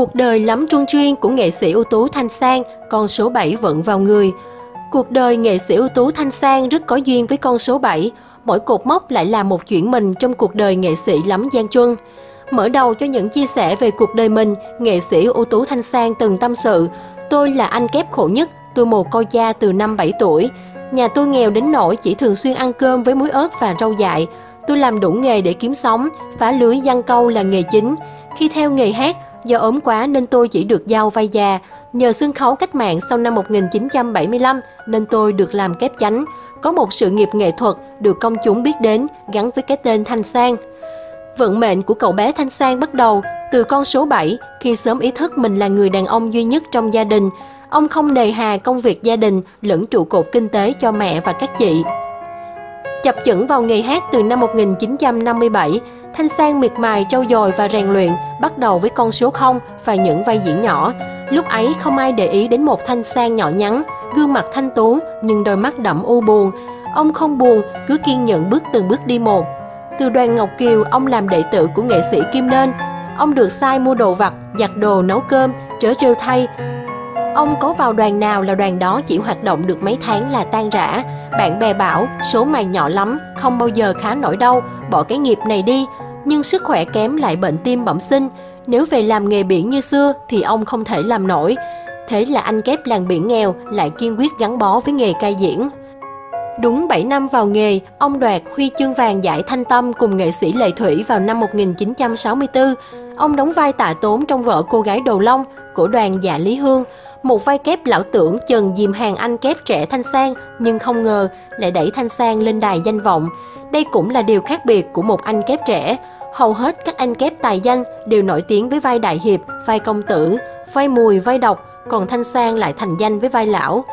Cuộc đời lắm truân chuyên của nghệ sĩ ưu tú Thanh Sang, con số 7 vận vào người. Cuộc đời nghệ sĩ ưu tú Thanh Sang rất có duyên với con số 7, mỗi cột mốc lại là một chuyển mình trong cuộc đời nghệ sĩ lắm gian truân. Mở đầu cho những chia sẻ về cuộc đời mình, nghệ sĩ ưu tú Thanh Sang từng tâm sự, tôi là anh kép khổ nhất, tôi mồ côi cha từ năm 7 tuổi. Nhà tôi nghèo đến nỗi chỉ thường xuyên ăn cơm với muối ớt và rau dại. Tôi làm đủ nghề để kiếm sống, phá lưới giăng câu là nghề chính. Khi theo nghề hát, Do ốm quá nên tôi chỉ được giao vai già. Nhờ sân khấu cách mạng sau năm 1975 nên tôi được làm kép chánh. Có một sự nghiệp nghệ thuật được công chúng biết đến gắn với cái tên Thanh Sang. Vận mệnh của cậu bé Thanh Sang bắt đầu từ con số 7 khi sớm ý thức mình là người đàn ông duy nhất trong gia đình. Ông không nề hà công việc gia đình lẫn trụ cột kinh tế cho mẹ và các chị. Chập chững vào nghề hát từ năm 1957, Thanh Sang miệt mài trau dồi và rèn luyện, bắt đầu với con số 0 và những vai diễn nhỏ. Lúc ấy không ai để ý đến một Thanh Sang nhỏ nhắn, gương mặt thanh tú nhưng đôi mắt đậm u buồn. Ông không buồn, cứ kiên nhẫn bước từng bước đi một. Từ đoàn Ngọc Kiều, ông làm đệ tử của nghệ sĩ Kim Nên. Ông được sai mua đồ vặt, giặt đồ, nấu cơm, trớ trêu thay. Ông có vào đoàn nào là đoàn đó chỉ hoạt động được mấy tháng là tan rã. Bạn bè bảo, số mày nhỏ lắm, không bao giờ khá nổi đâu, bỏ cái nghiệp này đi. Nhưng sức khỏe kém lại bệnh tim bẩm sinh. Nếu về làm nghề biển như xưa thì ông không thể làm nổi. Thế là anh kép làng biển nghèo lại kiên quyết gắn bó với nghề ca diễn. Đúng 7 năm vào nghề, ông đoạt huy chương vàng giải thanh tâm cùng nghệ sĩ Lệ Thủy vào năm 1964. Ông đóng vai tạ tốn trong vợ Cô gái đầu long của đoàn Dạ Lý Hương. Một vai kép lão tưởng chần dìm hàng anh kép trẻ Thanh Sang nhưng không ngờ lại đẩy Thanh Sang lên đài danh vọng. Đây cũng là điều khác biệt của một anh kép trẻ. Hầu hết các anh kép tài danh đều nổi tiếng với vai đại hiệp, vai công tử, vai mùi, vai độc, còn Thanh Sang lại thành danh với vai lão.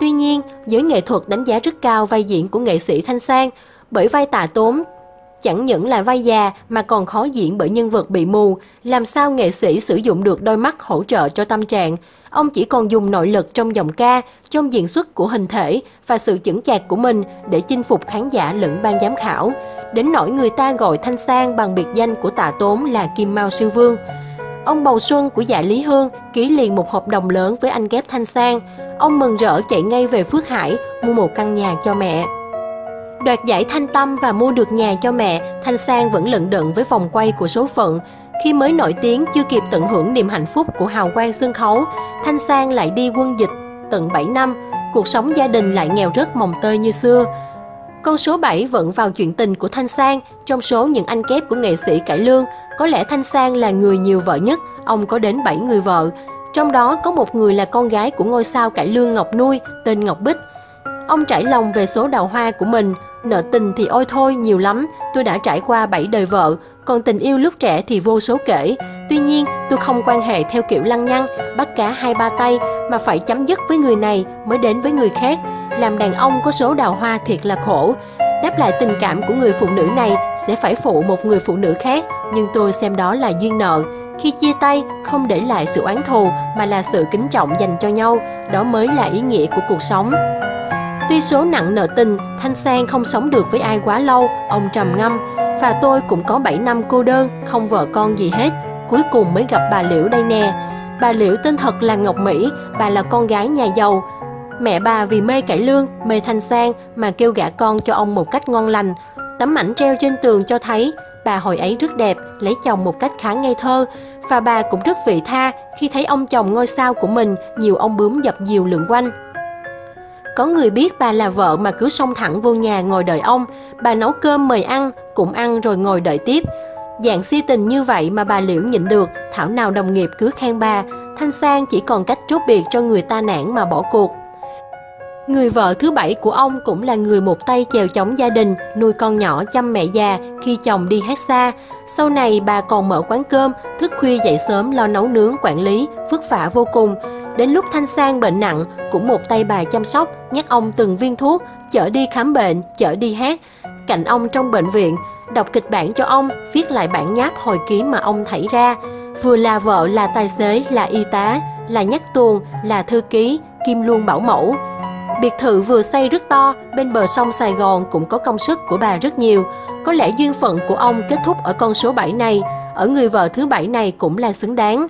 Tuy nhiên, giới nghệ thuật đánh giá rất cao vai diễn của nghệ sĩ Thanh Sang bởi vai tạ tốn chẳng những là vai già mà còn khó diễn bởi nhân vật bị mù, làm sao nghệ sĩ sử dụng được đôi mắt hỗ trợ cho tâm trạng. Ông chỉ còn dùng nội lực trong giọng ca, trong diễn xuất của hình thể và sự chững chạc của mình để chinh phục khán giả lẫn ban giám khảo. Đến nỗi người ta gọi Thanh Sang bằng biệt danh của tạ tốn là Kim Mao Sư Vương. Ông Bầu Xuân của dạ Lý Hương ký liền một hợp đồng lớn với anh ghép Thanh Sang. Ông mừng rỡ chạy ngay về Phước Hải mua một căn nhà cho mẹ. Đoạt giải thanh tâm và mua được nhà cho mẹ, Thanh Sang vẫn lận đận với vòng quay của số phận. Khi mới nổi tiếng chưa kịp tận hưởng niềm hạnh phúc của hào quang sân khấu, Thanh Sang lại đi quân dịch tận 7 năm, cuộc sống gia đình lại nghèo rất mồng tơi như xưa. Con số 7 vẫn vào chuyện tình của Thanh Sang, trong số những anh kép của nghệ sĩ Cải Lương, có lẽ Thanh Sang là người nhiều vợ nhất, ông có đến 7 người vợ. Trong đó có một người là con gái của ngôi sao Cải Lương Ngọc Nuôi, tên Ngọc Bích. Ông trải lòng về số đào hoa của mình, Nợ tình thì ôi thôi nhiều lắm, tôi đã trải qua 7 đời vợ, còn tình yêu lúc trẻ thì vô số kể. Tuy nhiên, tôi không quan hệ theo kiểu lăng nhăng, bắt cá hai ba tay, mà phải chấm dứt với người này mới đến với người khác. Làm đàn ông có số đào hoa thiệt là khổ. Đáp lại tình cảm của người phụ nữ này sẽ phải phụ một người phụ nữ khác, nhưng tôi xem đó là duyên nợ. Khi chia tay, không để lại sự oán thù mà là sự kính trọng dành cho nhau, đó mới là ý nghĩa của cuộc sống. Tuy số nặng nợ tình, Thanh Sang không sống được với ai quá lâu, ông trầm ngâm. Và tôi cũng có 7 năm cô đơn, không vợ con gì hết. Cuối cùng mới gặp bà Liễu đây nè. Bà Liễu tên thật là Ngọc Mỹ, bà là con gái nhà giàu. Mẹ bà vì mê cải lương, mê Thanh Sang mà kêu gả con cho ông một cách ngon lành. Tấm ảnh treo trên tường cho thấy bà hồi ấy rất đẹp, lấy chồng một cách khá ngây thơ. Và bà cũng rất vị tha khi thấy ông chồng ngôi sao của mình nhiều ông bướm dập dìu lượn quanh. Có người biết bà là vợ mà cứ xông thẳng vô nhà ngồi đợi ông, bà nấu cơm mời ăn, cũng ăn rồi ngồi đợi tiếp. Dạng si tình như vậy mà bà liễu nhịn được, thảo nào đồng nghiệp cứ khen bà, Thanh Sang chỉ còn cách chốt biệt cho người ta nản mà bỏ cuộc. Người vợ thứ bảy của ông cũng là người một tay chèo chống gia đình, nuôi con nhỏ chăm mẹ già khi chồng đi hát xa. Sau này bà còn mở quán cơm, thức khuya dậy sớm lo nấu nướng quản lý, vất vả vô cùng. Đến lúc Thanh Sang bệnh nặng, cũng một tay bà chăm sóc, nhắc ông từng viên thuốc, chở đi khám bệnh, chở đi hát. Cạnh ông trong bệnh viện, đọc kịch bản cho ông, viết lại bản nháp hồi ký mà ông thảy ra. Vừa là vợ, là tài xế, là y tá, là nhắc tuồng, là thư ký, kim luôn bảo mẫu. Biệt thự vừa xây rất to, bên bờ sông Sài Gòn cũng có công sức của bà rất nhiều. Có lẽ duyên phận của ông kết thúc ở con số 7 này, ở người vợ thứ bảy này cũng là xứng đáng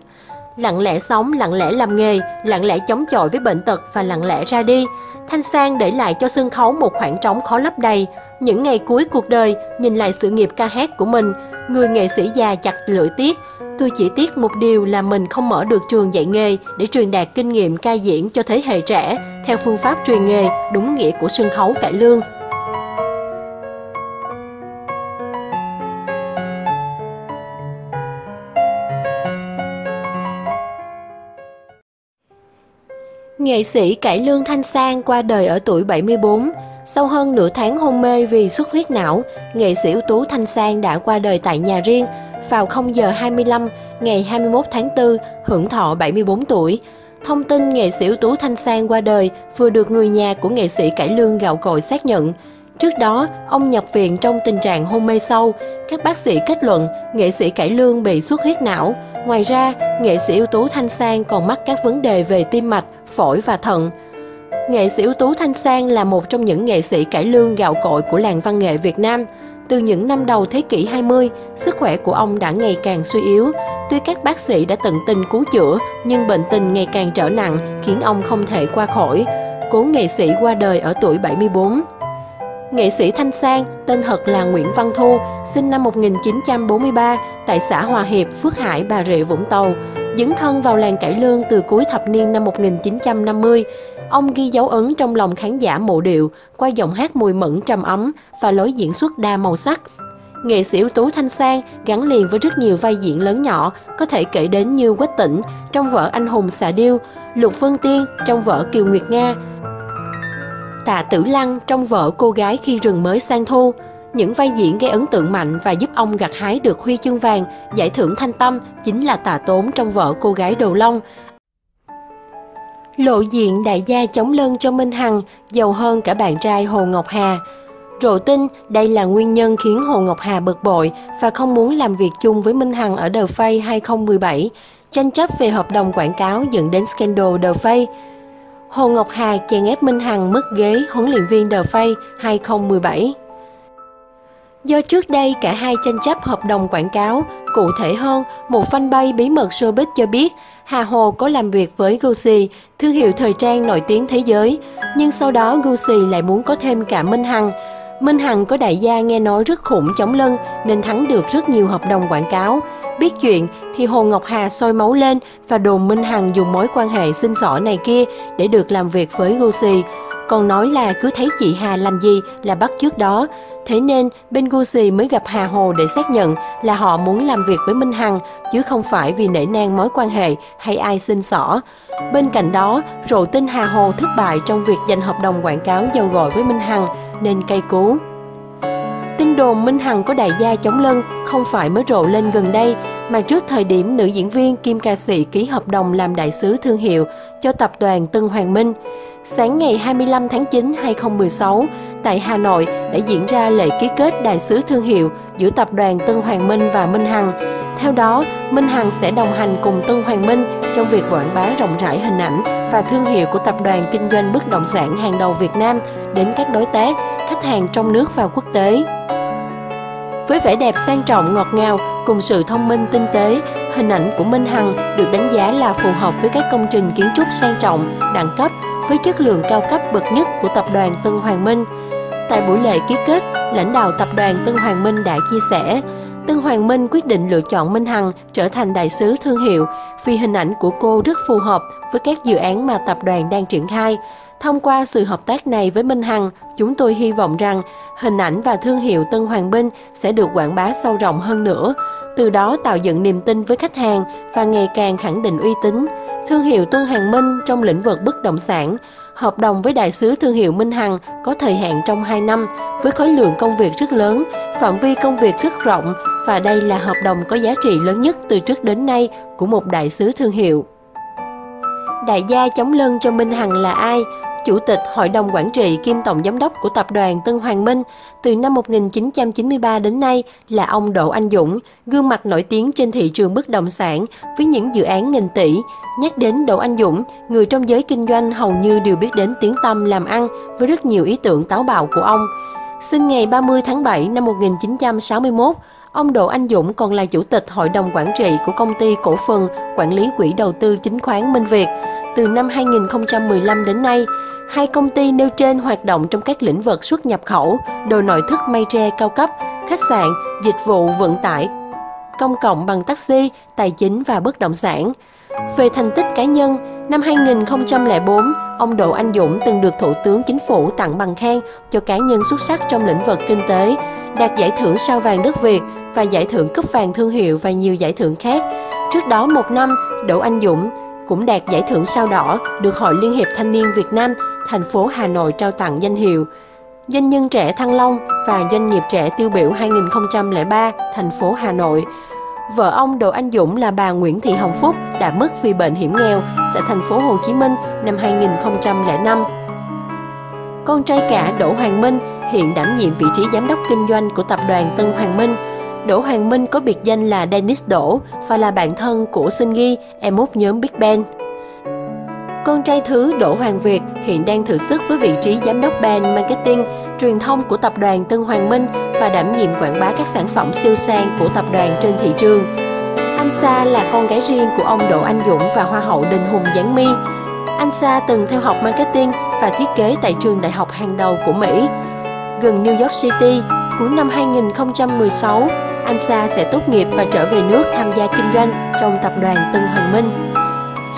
lặng lẽ sống, lặng lẽ làm nghề, lặng lẽ chống chọi với bệnh tật và lặng lẽ ra đi. Thanh Sang để lại cho sân khấu một khoảng trống khó lấp đầy. Những ngày cuối cuộc đời, nhìn lại sự nghiệp ca hát của mình, người nghệ sĩ già chặt lưỡi tiếc. Tôi chỉ tiếc một điều là mình không mở được trường dạy nghề để truyền đạt kinh nghiệm ca diễn cho thế hệ trẻ theo phương pháp truyền nghề đúng nghĩa của sân khấu cải lương. Nghệ sĩ cải lương Thanh Sang qua đời ở tuổi 74. Sau hơn nửa tháng hôn mê vì xuất huyết não, nghệ sĩ ưu tú Thanh Sang đã qua đời tại nhà riêng vào 0 giờ 25 ngày 21 tháng 4, hưởng thọ 74 tuổi. Thông tin nghệ sĩ ưu tú Thanh Sang qua đời vừa được người nhà của nghệ sĩ cải lương gạo cội xác nhận. Trước đó, ông nhập viện trong tình trạng hôn mê sâu. Các bác sĩ kết luận nghệ sĩ cải lương bị xuất huyết não. Ngoài ra, nghệ sĩ ưu tú Thanh Sang còn mắc các vấn đề về tim mạch, phổi và thận. Nghệ sĩ ưu tú Thanh Sang là một trong những nghệ sĩ cải lương gạo cội của làng văn nghệ Việt Nam. Từ những năm đầu thế kỷ 20, sức khỏe của ông đã ngày càng suy yếu. Tuy các bác sĩ đã tận tình cứu chữa, nhưng bệnh tình ngày càng trở nặng khiến ông không thể qua khỏi. Cố nghệ sĩ qua đời ở tuổi 74. Nghệ sĩ Thanh Sang, tên thật là Nguyễn Văn Thu, sinh năm 1943 tại xã Hòa Hiệp, Phước Hải, Bà Rịa, Vũng Tàu. Dấn thân vào làng cải lương từ cuối thập niên năm 1950, ông ghi dấu ấn trong lòng khán giả mộ điệu qua giọng hát mùi mẫn trầm ấm và lối diễn xuất đa màu sắc. Nghệ sĩ ưu tú Thanh Sang gắn liền với rất nhiều vai diễn lớn nhỏ, có thể kể đến như Quách Tĩnh trong vở Anh hùng xà điêu, Lục Vân Tiên trong vở Kiều Nguyệt Nga, Tạ Tử Lăng trong vở Cô gái khi rừng mới sang thu, những vai diễn gây ấn tượng mạnh và giúp ông gặt hái được huy chương vàng, giải thưởng thanh tâm chính là Tạ Tốn trong vở Cô gái đầu Long. Lộ diện đại gia chống lưng cho Minh Hằng, giàu hơn cả bạn trai Hồ Ngọc Hà. Rộ tin đây là nguyên nhân khiến Hồ Ngọc Hà bực bội và không muốn làm việc chung với Minh Hằng ở The Face 2017, tranh chấp về hợp đồng quảng cáo dẫn đến scandal The Face. Hồ Ngọc Hà chèn ép Minh Hằng mất ghế huấn luyện viên The Face 2017. Do trước đây cả hai tranh chấp hợp đồng quảng cáo, cụ thể hơn, một fanpage bí mật showbiz cho biết Hà Hồ có làm việc với Gucci, thương hiệu thời trang nổi tiếng thế giới, nhưng sau đó Gucci lại muốn có thêm cả Minh Hằng. Minh Hằng có đại gia nghe nói rất khủng chống lưng nên thắng được rất nhiều hợp đồng quảng cáo. Biết chuyện thì Hồ Ngọc Hà sôi máu lên và đồn Minh Hằng dùng mối quan hệ xin xỏ này kia để được làm việc với Gucci. Còn nói là cứ thấy chị Hà làm gì là bắt trước đó. Thế nên bên Gucci mới gặp Hà Hồ để xác nhận là họ muốn làm việc với Minh Hằng chứ không phải vì nể nang mối quan hệ hay ai xin xỏ. Bên cạnh đó, rộ tin Hà Hồ thất bại trong việc giành hợp đồng quảng cáo dầu gọi với Minh Hằng nên cay cú. Tin đồn Minh Hằng có đại gia chống lân không phải mới rộ lên gần đây, mà trước thời điểm nữ diễn viên Kim ca sĩ ký hợp đồng làm đại sứ thương hiệu cho tập đoàn Tân Hoàng Minh. Sáng ngày 25 tháng 9 2016, tại Hà Nội đã diễn ra lễ ký kết đại sứ thương hiệu giữa tập đoàn Tân Hoàng Minh và Minh Hằng. Theo đó, Minh Hằng sẽ đồng hành cùng Tân Hoàng Minh trong việc quảng bá rộng rãi hình ảnh và thương hiệu của tập đoàn kinh doanh bất động sản hàng đầu Việt Nam đến các đối tác, khách hàng trong nước và quốc tế. Với vẻ đẹp sang trọng ngọt ngào cùng sự thông minh tinh tế, hình ảnh của Minh Hằng được đánh giá là phù hợp với các công trình kiến trúc sang trọng, đẳng cấp với chất lượng cao cấp bậc nhất của tập đoàn Tân Hoàng Minh. Tại buổi lễ ký kết, lãnh đạo tập đoàn Tân Hoàng Minh đã chia sẻ, Tân Hoàng Minh quyết định lựa chọn Minh Hằng trở thành đại sứ thương hiệu vì hình ảnh của cô rất phù hợp với các dự án mà tập đoàn đang triển khai. Thông qua sự hợp tác này với Minh Hằng, chúng tôi hy vọng rằng hình ảnh và thương hiệu Tân Hoàng Minh sẽ được quảng bá sâu rộng hơn nữa, từ đó tạo dựng niềm tin với khách hàng và ngày càng khẳng định uy tín. Thương hiệu Tân Hoàng Minh trong lĩnh vực bất động sản, hợp đồng với đại sứ thương hiệu Minh Hằng có thời hạn trong 2 năm với khối lượng công việc rất lớn, phạm vi công việc rất rộng và đây là hợp đồng có giá trị lớn nhất từ trước đến nay của một đại sứ thương hiệu. Đại gia chống lưng cho Minh Hằng là ai? Chủ tịch Hội đồng Quản trị kiêm Tổng Giám đốc của Tập đoàn Tân Hoàng Minh từ năm 1993 đến nay là ông Đỗ Anh Dũng, gương mặt nổi tiếng trên thị trường bất động sản với những dự án nghìn tỷ. Nhắc đến Đỗ Anh Dũng, người trong giới kinh doanh hầu như đều biết đến tiếng tâm làm ăn với rất nhiều ý tưởng táo bạo của ông. Sinh ngày 30 tháng 7 năm 1961, Ông Đỗ Anh Dũng còn là chủ tịch hội đồng quản trị của công ty cổ phần quản lý quỹ đầu tư chính khoán Minh Việt. Từ năm 2015 đến nay, hai công ty nêu trên hoạt động trong các lĩnh vực xuất nhập khẩu, đồ nội thất may tre cao cấp, khách sạn, dịch vụ vận tải, công cộng bằng taxi, tài chính và bất động sản. Về thành tích cá nhân, năm 2004, ông Đỗ Anh Dũng từng được Thủ tướng Chính phủ tặng bằng khen cho cá nhân xuất sắc trong lĩnh vực kinh tế, đạt giải thưởng sao vàng đất Việt và giải thưởng cấp vàng thương hiệu và nhiều giải thưởng khác. Trước đó một năm, Đỗ Anh Dũng cũng đạt giải thưởng sao đỏ được Hội Liên hiệp Thanh niên Việt Nam, thành phố Hà Nội trao tặng danh hiệu Doanh nhân trẻ Thăng Long và Doanh nghiệp trẻ tiêu biểu 2003, thành phố Hà Nội. Vợ ông Đỗ Anh Dũng là bà Nguyễn Thị Hồng Phúc đã mất vì bệnh hiểm nghèo tại thành phố Hồ Chí Minh năm 2005. Con trai cả Đỗ Hoàng Minh hiện đảm nhiệm vị trí giám đốc kinh doanh của tập đoàn Tân Hoàng Minh. Đỗ Hoàng Minh có biệt danh là Dennis Đỗ và là bạn thân của Sinh Ghi, em út nhóm Big Bang. Con trai thứ Đỗ Hoàng Việt hiện đang thử sức với vị trí giám đốc ban marketing, truyền thông của tập đoàn Tân Hoàng Minh và đảm nhiệm quảng bá các sản phẩm siêu sang của tập đoàn trên thị trường. Anh Sa là con gái riêng của ông Đỗ Anh Dũng và Hoa hậu Đình Hùng Giáng My. Anh Sa từng theo học marketing và thiết kế tại trường đại học hàng đầu của Mỹ. Gần New York City, cuối năm 2016, anh Sa sẽ tốt nghiệp và trở về nước tham gia kinh doanh trong tập đoàn Tân Hoàng Minh.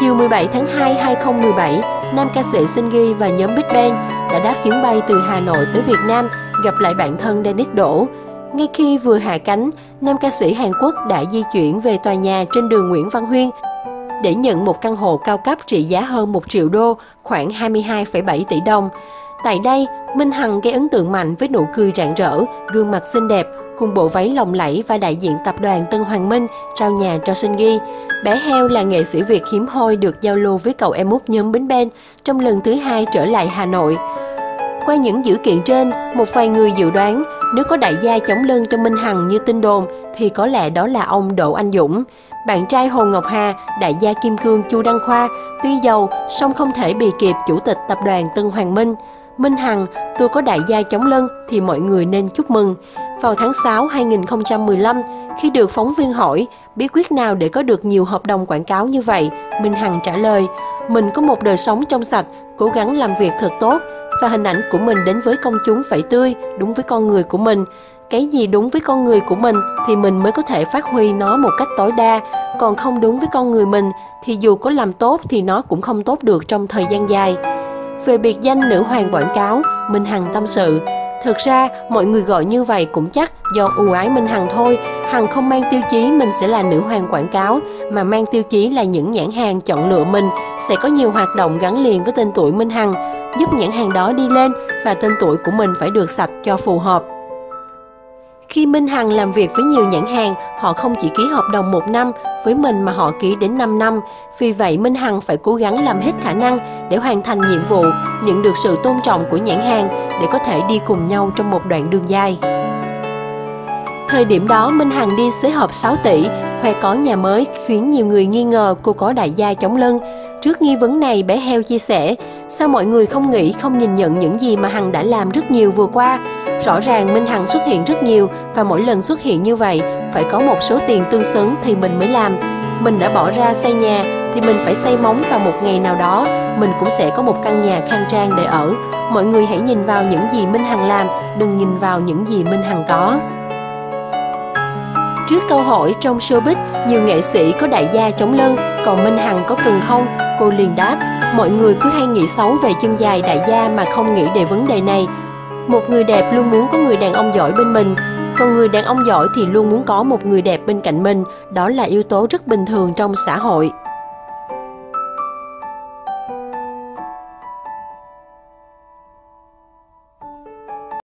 Chiều 17 tháng 2 2017, nam ca sĩ Sinh Ghi và nhóm Big Bang đã đáp chuyến bay từ Hà Nội tới Việt Nam gặp lại bạn thân Dennis Đỗ. Ngay khi vừa hạ cánh, nam ca sĩ Hàn Quốc đã di chuyển về tòa nhà trên đường Nguyễn Văn Huyên để nhận một căn hộ cao cấp trị giá hơn 1 triệu đô, khoảng 22,7 tỷ đồng. Tại đây, Minh Hằng gây ấn tượng mạnh với nụ cười rạng rỡ, gương mặt xinh đẹp, cùng bộ váy lộng lẫy và đại diện tập đoàn Tân Hoàng Minh trao nhà cho Sinh Ghi. Bé Heo là nghệ sĩ Việt hiếm hoi được giao lưu với cậu em út nhóm Bính Ben trong lần thứ hai trở lại Hà Nội. Qua những dữ kiện trên, một vài người dự đoán nếu có đại gia chống lưng cho Minh Hằng như tin đồn thì có lẽ đó là ông Đỗ Anh Dũng. Bạn trai Hồ Ngọc Hà, đại gia Kim Cương Chu Đăng Khoa, tuy giàu song không thể bị kịp chủ tịch tập đoàn Tân Hoàng Minh. Minh Hằng, tôi có đại gia chống lưng thì mọi người nên chúc mừng. Vào tháng 6 2015, khi được phóng viên hỏi bí quyết nào để có được nhiều hợp đồng quảng cáo như vậy, Minh Hằng trả lời, mình có một đời sống trong sạch, cố gắng làm việc thật tốt và hình ảnh của mình đến với công chúng phải tươi, đúng với con người của mình. Cái gì đúng với con người của mình thì mình mới có thể phát huy nó một cách tối đa, còn không đúng với con người mình thì dù có làm tốt thì nó cũng không tốt được trong thời gian dài. Về biệt danh nữ hoàng quảng cáo, Minh Hằng tâm sự, Thực ra, mọi người gọi như vậy cũng chắc do ưu ái Minh Hằng thôi. Hằng không mang tiêu chí mình sẽ là nữ hoàng quảng cáo, mà mang tiêu chí là những nhãn hàng chọn lựa mình sẽ có nhiều hoạt động gắn liền với tên tuổi Minh Hằng, giúp nhãn hàng đó đi lên và tên tuổi của mình phải được sạch cho phù hợp. Khi Minh Hằng làm việc với nhiều nhãn hàng, họ không chỉ ký hợp đồng một năm với mình mà họ ký đến 5 năm. Vì vậy, Minh Hằng phải cố gắng làm hết khả năng để hoàn thành nhiệm vụ, nhận được sự tôn trọng của nhãn hàng để có thể đi cùng nhau trong một đoạn đường dài. Thời điểm đó, Minh Hằng đi xế hộp 6 tỷ, khoe có nhà mới khiến nhiều người nghi ngờ cô có đại gia chống lưng. Trước nghi vấn này, bé Heo chia sẻ, sao mọi người không nghĩ, không nhìn nhận những gì mà Hằng đã làm rất nhiều vừa qua. Rõ ràng Minh Hằng xuất hiện rất nhiều và mỗi lần xuất hiện như vậy phải có một số tiền tương xứng thì mình mới làm. Mình đã bỏ ra xây nhà thì mình phải xây móng vào một ngày nào đó mình cũng sẽ có một căn nhà khang trang để ở. Mọi người hãy nhìn vào những gì Minh Hằng làm, đừng nhìn vào những gì Minh Hằng có. Trước câu hỏi trong showbiz, nhiều nghệ sĩ có đại gia chống lưng, còn Minh Hằng có cần không? Cô liền đáp, mọi người cứ hay nghĩ xấu về chân dài đại gia mà không nghĩ về vấn đề này. Một người đẹp luôn muốn có người đàn ông giỏi bên mình, còn người đàn ông giỏi thì luôn muốn có một người đẹp bên cạnh mình, đó là yếu tố rất bình thường trong xã hội.